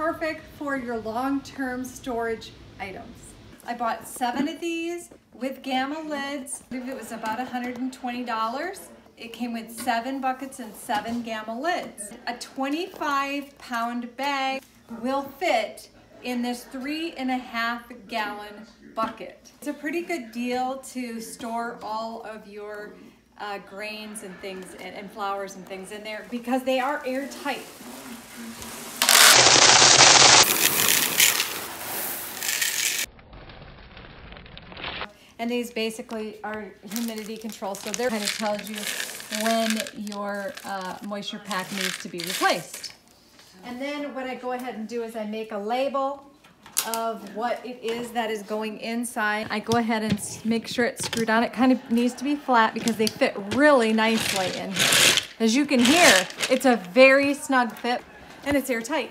perfect for your long-term storage items. I bought seven of these with gamma lids. It was about $120. It came with seven buckets and seven gamma lids. A 25 pound bag will fit in this three and a half gallon bucket. It's a pretty good deal to store all of your uh, grains and things and, and flours and things in there because they are airtight. And these basically are humidity control, so they're kind of tells you when your uh, moisture pack needs to be replaced. And then what I go ahead and do is I make a label of what it is that is going inside. I go ahead and make sure it's screwed on. It kind of needs to be flat because they fit really nicely in here. As you can hear, it's a very snug fit and it's airtight.